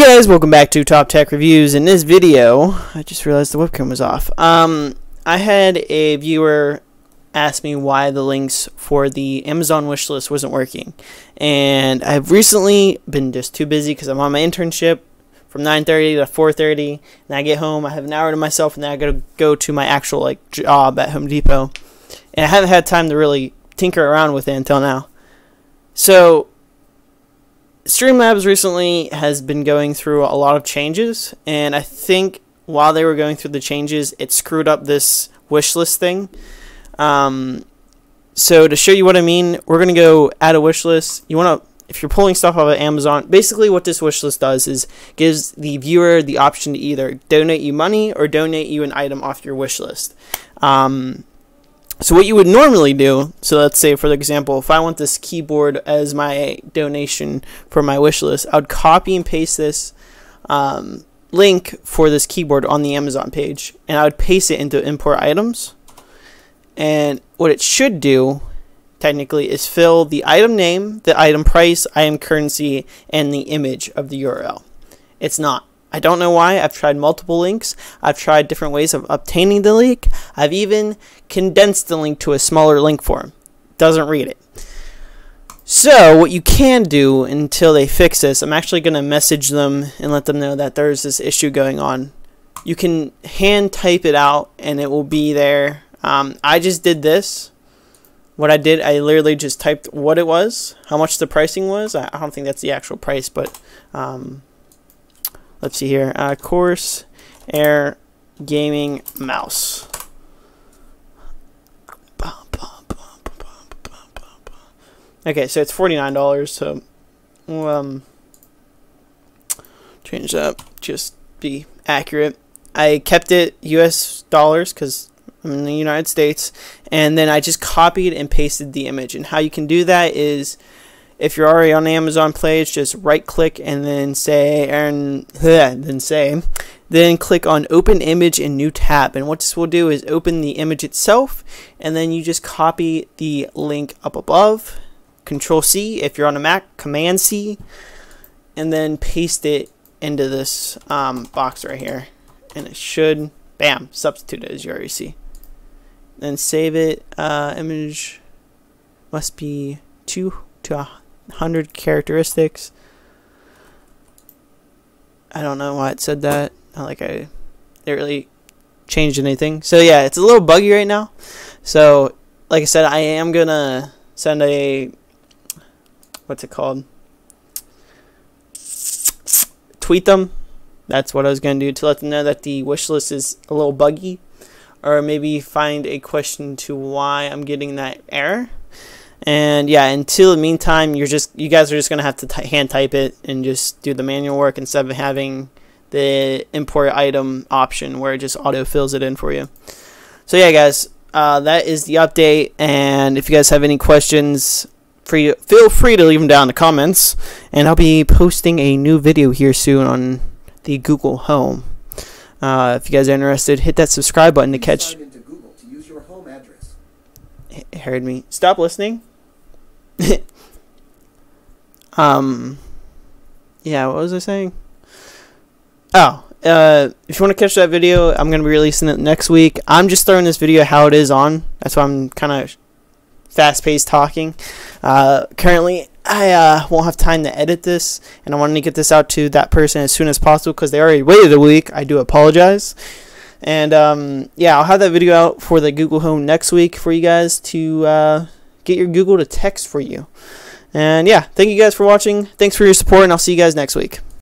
Guys, welcome back to Top Tech Reviews. In this video, I just realized the webcam was off. Um, I had a viewer ask me why the links for the Amazon wishlist wasn't working. And I've recently been just too busy because I'm on my internship from 9.30 to 4.30. And I get home, I have an hour to myself, and then I gotta go to my actual like job at Home Depot. And I haven't had time to really tinker around with it until now. So Streamlabs recently has been going through a lot of changes, and I think while they were going through the changes, it screwed up this wish list thing. Um, so to show you what I mean, we're gonna go add a wish list. You wanna, if you're pulling stuff off of Amazon, basically what this wish list does is gives the viewer the option to either donate you money or donate you an item off your wish list. Um, so what you would normally do, so let's say for example, if I want this keyboard as my donation for my wish list, I would copy and paste this um, link for this keyboard on the Amazon page, and I would paste it into import items. And what it should do, technically, is fill the item name, the item price, item currency, and the image of the URL. It's not. I don't know why. I've tried multiple links. I've tried different ways of obtaining the link. I've even condensed the link to a smaller link form. Doesn't read it. So, what you can do until they fix this, I'm actually going to message them and let them know that there's this issue going on. You can hand type it out and it will be there. Um, I just did this. What I did, I literally just typed what it was, how much the pricing was. I don't think that's the actual price, but um, let's see here. Uh, Corsair Air Gaming Mouse. Okay, so it's $49, so um, change that, just be accurate. I kept it US dollars because I'm in the United States, and then I just copied and pasted the image. And how you can do that is if you're already on Amazon page, just right click and then say and then say then click on open image in new tab. And what this will do is open the image itself and then you just copy the link up above. Control C if you're on a Mac command C and then paste it into this um, box right here. And it should bam substitute it as you already see. Then save it uh, image must be two to 100 characteristics. I don't know why it said that. Not like I it really changed anything. So yeah, it's a little buggy right now. So like I said, I am gonna send a what's it called? Tweet them. That's what I was gonna do to let them know that the wish list is a little buggy, or maybe find a question to why I'm getting that error. And yeah, until the meantime, you're just you guys are just gonna have to hand type it and just do the manual work instead of having the import item option where it just auto fills it in for you. So yeah, guys, uh, that is the update. And if you guys have any questions, free feel free to leave them down in the comments. And I'll be posting a new video here soon on the Google Home. Uh, if you guys are interested, hit that subscribe button to catch. To heard me. Stop listening. um, yeah, what was I saying? Oh, uh, if you want to catch that video, I'm going to be releasing it next week. I'm just throwing this video how it is on. That's why I'm kind of fast-paced talking. Uh, currently, I uh, won't have time to edit this, and I wanted to get this out to that person as soon as possible because they already waited a week. I do apologize. And um, yeah, I'll have that video out for the Google Home next week for you guys to uh, get your Google to text for you. And yeah, thank you guys for watching. Thanks for your support, and I'll see you guys next week.